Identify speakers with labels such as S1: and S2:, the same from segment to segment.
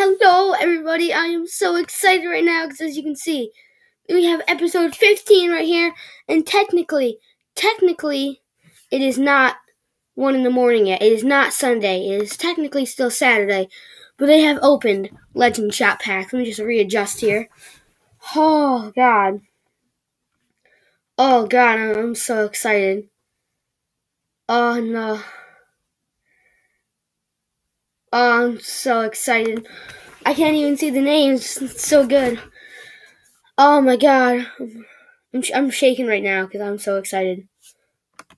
S1: Hello, everybody. I am so excited right now because, as you can see, we have episode 15 right here. And technically, technically, it is not 1 in the morning yet. It is not Sunday. It is technically still Saturday. But they have opened Legend Shop Packs. Let me just readjust here. Oh, God. Oh, God. I'm so excited. Oh, no. Oh, I'm so excited. I can't even see the names. It's so good. Oh my god. I'm, I'm shaking right now because I'm so excited.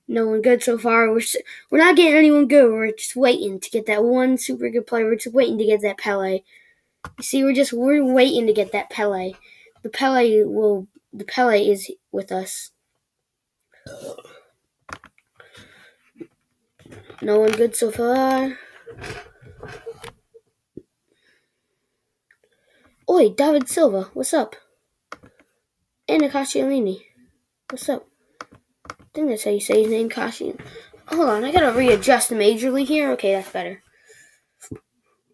S1: No one good so far. We're we're not getting anyone good. We're just waiting to get that one super good player. We're just waiting to get that Pele. You see, we're just we're waiting to get that Pele. The Pele will the Pele is with us. No one good so far. Oi, David Silva, what's up? And Akashi what's up? I think that's how you say his name, Kashi. Hold on, I gotta readjust majorly here. Okay, that's better.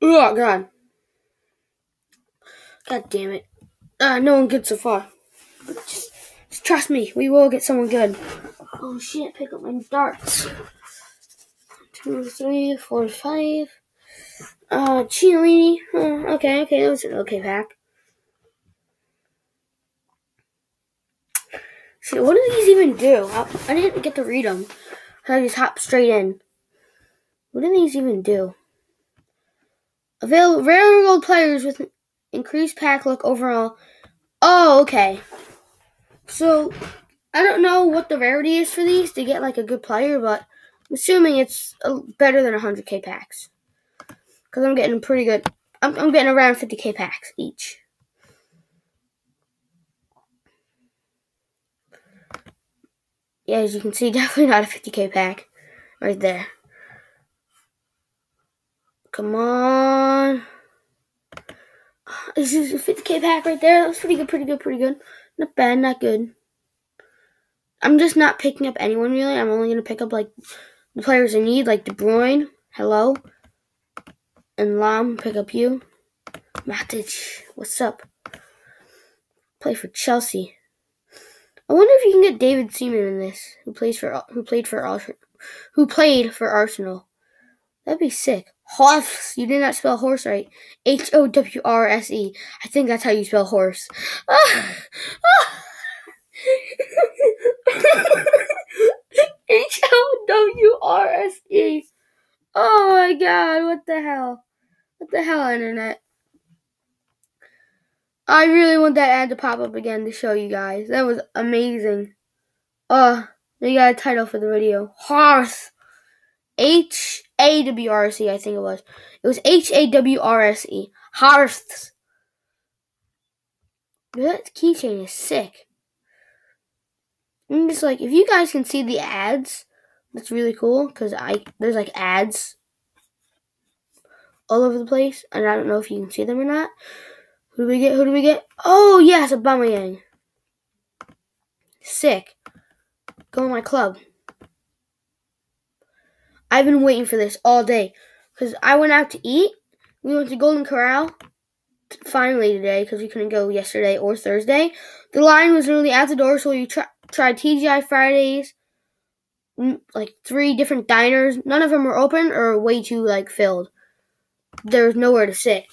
S1: Oh, God. God damn it. Uh, no one good so far. Just, just trust me, we will get someone good. Oh shit, pick up my darts. Two, three, four, five. Uh, Chiellini. Uh, okay, okay, that was an okay pack. What do these even do? I, I didn't get to read them. I just hop straight in. What do these even do? Available rare gold players with increased pack luck overall. Oh, okay. So, I don't know what the rarity is for these to get like a good player, but I'm assuming it's better than 100k packs because I'm getting pretty good. I'm, I'm getting around 50k packs each. Yeah, as you can see, definitely not a 50k pack right there. Come on. This is a 50k pack right there. That was pretty good, pretty good, pretty good. Not bad, not good. I'm just not picking up anyone really. I'm only going to pick up like the players I need, like De Bruyne. Hello and Lam pick up you. Matic, what's up? Play for Chelsea. I wonder if you can get David Seaman in this, who plays for who played for who played for Arsenal. That'd be sick. Horse. You did not spell horse right. H O W R S E. I think that's how you spell horse. H O W R S E. Oh my god, what the hell? What the hell, internet? I really want that ad to pop up again to show you guys. That was amazing. Uh, they got a title for the video. Hearth. H A W R S E, I think it was. It was H A W R S E. Hearths. That keychain is sick. I'm just like, if you guys can see the ads, that's really cool because I there's like ads all over the place, and I don't know if you can see them or not. Who do we get? Who do we get? Oh yes, Aubameyang. Sick. Go in my club. I've been waiting for this all day because I went out to eat. We went to Golden Corral finally today because we couldn't go yesterday or Thursday. The line was nearly at the door, so we tried TGI Fridays, like three different diners. None of them were open or way too like filled there was nowhere to sit.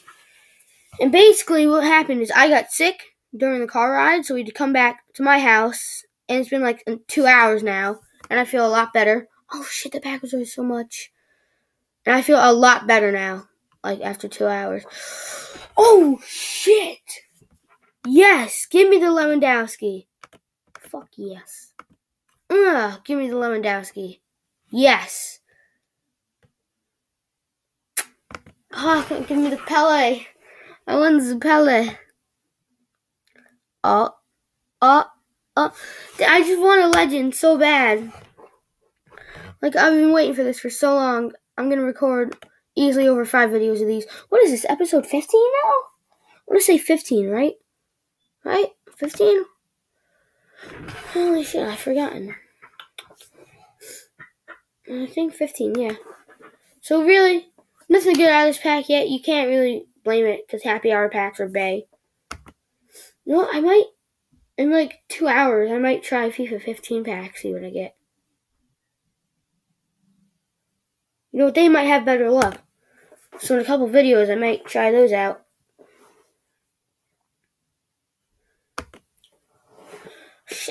S1: And basically, what happened is I got sick during the car ride, so we had to come back to my house, and it's been like two hours now, and I feel a lot better. Oh shit, the pack was worth so much. And I feel a lot better now, like after two hours. Oh shit! Yes, give me the Lewandowski. Fuck yes. Ugh, give me the Lewandowski. Yes. Oh, give me the Pele. I want the Pele. Oh, oh, oh. I just want a legend so bad. Like, I've been waiting for this for so long. I'm going to record easily over five videos of these. What is this, episode 15 now? I want to say 15, right? Right? 15? Holy shit, I've forgotten. I think 15, yeah. So really, nothing good out of this pack yet. You can't really blame it because happy hour packs are bay. You know, I might in like two hours. I might try FIFA 15 pack, see what I get. You know, they might have better luck. So in a couple videos, I might try those out.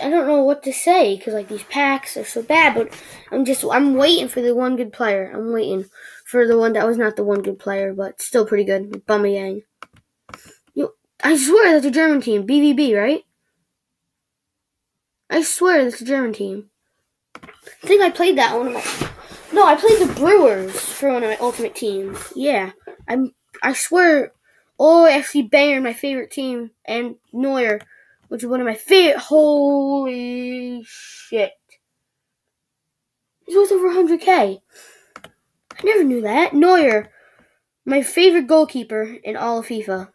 S1: I don't know what to say because like these packs are so bad, but I'm just I'm waiting for the one good player. I'm waiting for the one that was not the one good player, but still pretty good. Bummy You, I swear that's a German team. BVB, right? I swear that's a German team. I think I played that one of my. No, I played the Brewers for one of my ultimate teams. Yeah, I'm. I swear. Oh, FC Bayern, my favorite team, and Neuer which is one of my favorite. Holy shit. He's worth over 100k. Never knew that. Neuer, my favorite goalkeeper in all of FIFA.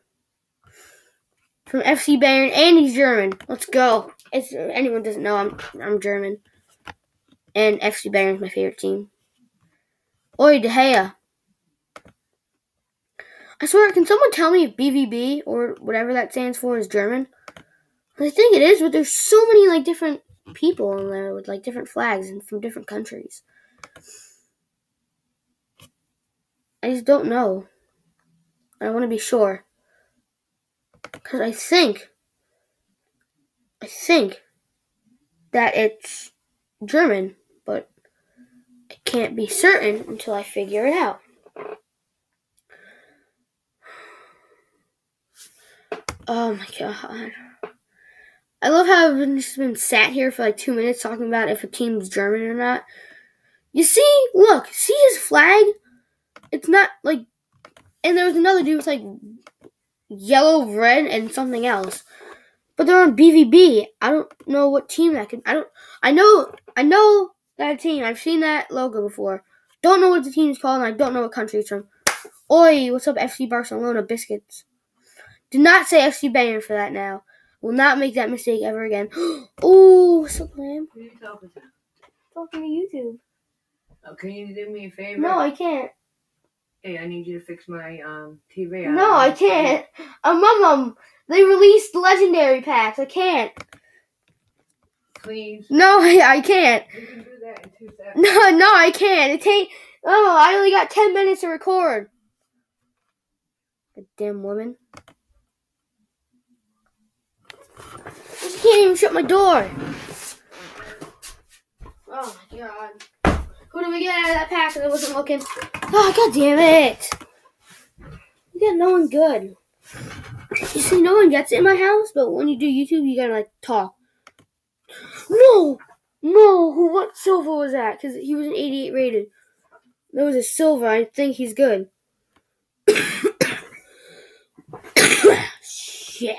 S1: From FC Bayern, and he's German. Let's go. If anyone doesn't know, I'm I'm German. And FC Bayern is my favorite team. Oi, De Gea. I swear, can someone tell me if BVB or whatever that stands for is German? I think it is, but there's so many like different people in there with like different flags and from different countries. I just don't know. I want to be sure. Because I think, I think that it's German, but I can't be certain until I figure it out. Oh my god. I love how I've just been sat here for like two minutes talking about if a team's German or not. You see, look, see his flag? It's not like, and there was another dude with like yellow, red, and something else. But they're on BVB. I don't know what team that could. I don't. I know. I know that team. I've seen that logo before. Don't know what the team is called, and I don't know what country it's from. Oi, what's up, FC Barcelona Busquets? Did not say FC Bayern for that now. Will not make that mistake ever again. oh, what's up, Lamb?
S2: Who are you talking to?
S1: Talking to YouTube.
S2: Oh, can you do me a favor?
S1: No, I can't.
S2: Hey, I need you to fix my um TV.
S1: No, I can't. Um, mum, mum, they released legendary packs. I can't.
S2: Please.
S1: No, I can't.
S2: You can do that in two seconds.
S1: No, no, I can't. It take. Oh, I only got ten minutes to record. A damn woman. She can't even shut my door. Oh my god. Who did we get out of that pack? I wasn't looking. Oh god damn it. You got no one good. You see, no one gets in my house, but when you do YouTube, you gotta like talk. No! No! What silver was that? Because he was an 88 rated. That was a silver. I think he's good. Shit.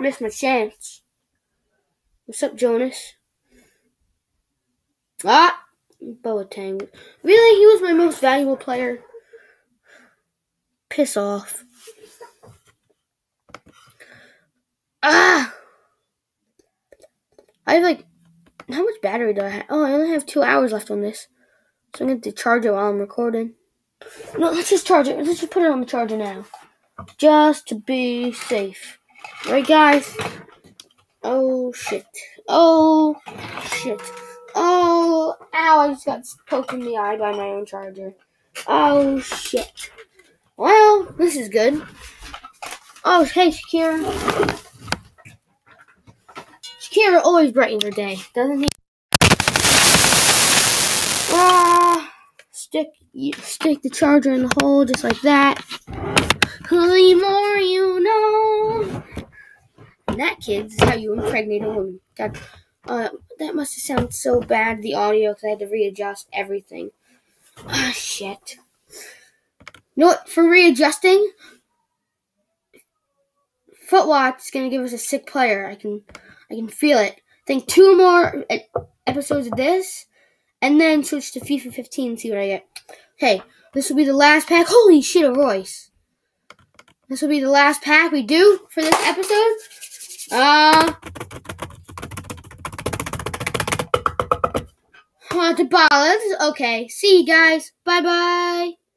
S1: Missed my chance. What's up, Jonas? Ah! Boateng. Really? He was my most valuable player? Piss off. Ah! I have like. How much battery do I have? Oh, I only have two hours left on this. So I'm going to charge it while I'm recording. No, let's just charge it. Let's just put it on the charger now. Just to be safe. Right, guys? Oh, shit. Oh, shit. Oh, ow, I just got poked in the eye by my own charger. Oh, shit. Well, this is good. Oh, hey, Shaqiri. Shaqiri always brightens her day, doesn't he? Ah, stick, stick the charger in the hole just like that. The more you know that, kids, is how you impregnate a woman. God, uh, that must have sounded so bad, the audio, because I had to readjust everything. Ah, shit. You know what? For readjusting, FUTWatch is gonna give us a sick player. I can, I can feel it. I think two more episodes of this, and then switch to FIFA 15 and see what I get. Okay, this will be the last pack. Holy shit, a Reus. This will be the last pack we do for this episode. Uh, the ballads. Okay. See you guys. Bye bye.